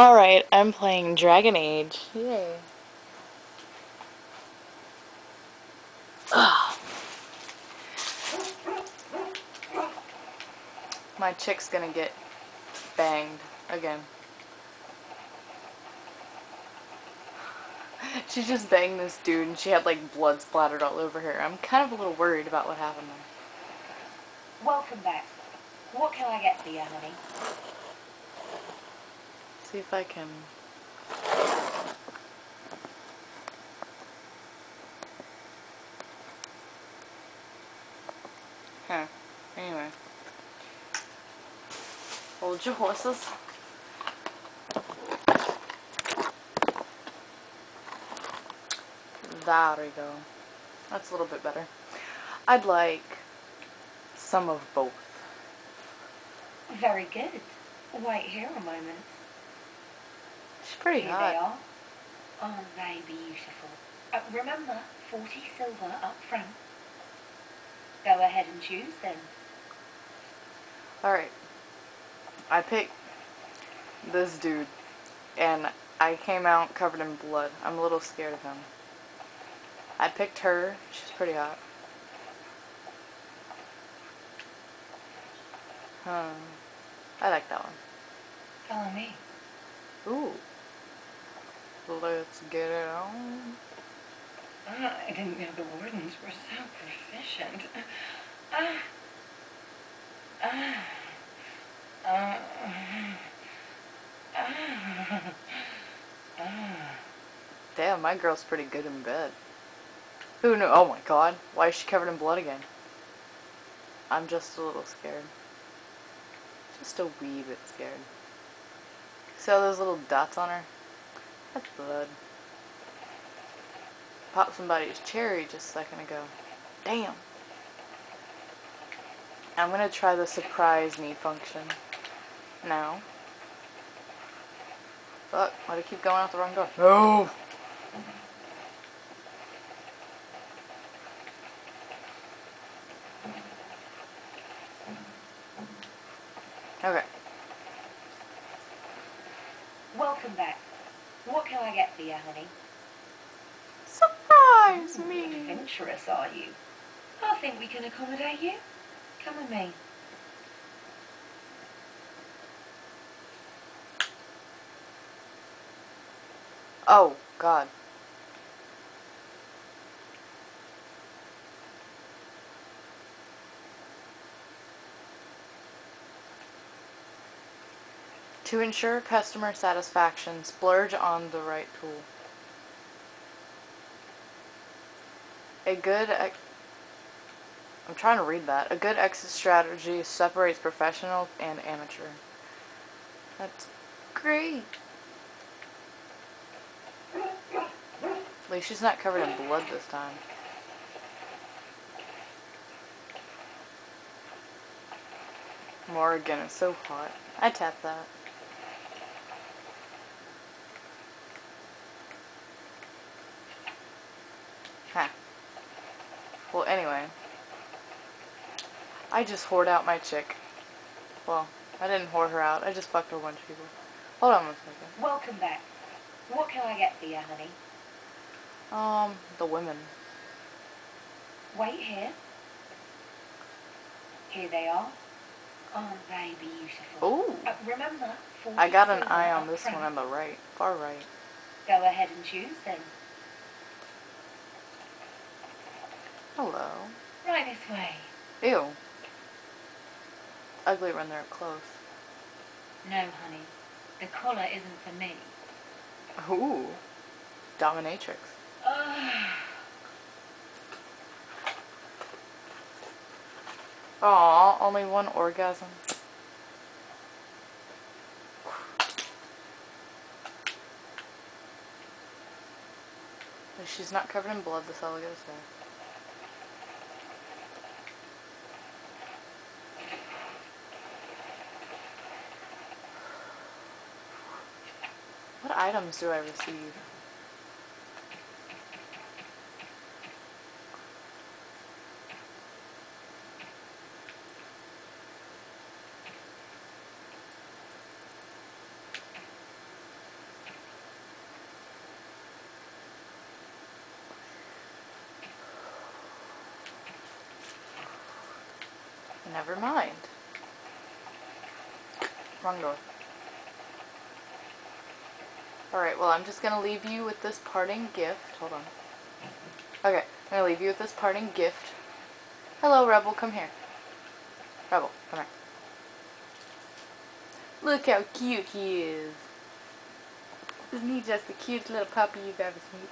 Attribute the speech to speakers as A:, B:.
A: Alright, I'm playing Dragon Age. Yay. Ugh. My chick's gonna get banged again. she just banged this dude and she had like blood splattered all over her. I'm kind of a little worried about what happened there.
B: Welcome back. What can I get for you, honey?
A: See if I can. Huh. Anyway. Hold your horses. There we go. That's a little bit better. I'd like some of both.
B: Very good. Here a moment.
A: Pretty
B: Here
A: hot.
B: they are. Aren't they beautiful? Uh, remember, 40 silver up front. Go ahead and choose then.
A: Alright. I picked this dude, and I came out covered in blood. I'm a little scared of him. I picked her. She's pretty hot. Huh. I like that one.
B: Follow me.
A: Ooh. Let's get it on.
B: Ah, I didn't know the wardens were so proficient. Ah. Ah. Ah. Ah. Ah.
A: Damn, my girl's pretty good in bed. Who knew? Oh my god. Why is she covered in blood again? I'm just a little scared. Just a wee bit scared. See all those little dots on her? That's blood. Popped somebody's cherry just a second ago. Damn. I'm gonna try the surprise me function now. Fuck, why do I keep going out the wrong door? No! Okay.
B: Welcome back. What can I get honey?
A: Surprise me!
B: Adventurous, are you? I think we can accommodate you. Come with me.
A: Oh, God. To ensure customer satisfaction, splurge on the right tool. A good I'm trying to read that. A good exit strategy separates professional and amateur. That's great. At least she's not covered in blood this time. Morgan is so hot. I tap that. Huh. Well, anyway. I just whored out my chick. Well, I didn't whore her out. I just fucked her a bunch of people. Hold on one second.
B: Welcome back. What can I get for you, honey?
A: Um, the women.
B: Wait here. Here they are. Aren't they beautiful?
A: Ooh.
B: Uh, remember,
A: I got an eye on this one on the right. Far right.
B: Go ahead and choose then.
A: Hello.
B: Right this way.
A: Ew. Ugly when they're close.
B: No, honey. The collar isn't for me.
A: Ooh. Dominatrix.
B: Ugh.
A: Aw, only one orgasm. She's not covered in blood, that's all I gotta What items do I receive? Never mind. Wrong door. Alright, well, I'm just going to leave you with this parting gift. Hold on. Okay, I'm going to leave you with this parting gift. Hello, Rebel, come here. Rebel, come here. Look how cute he is. Isn't he just the cutest little puppy you've ever seen?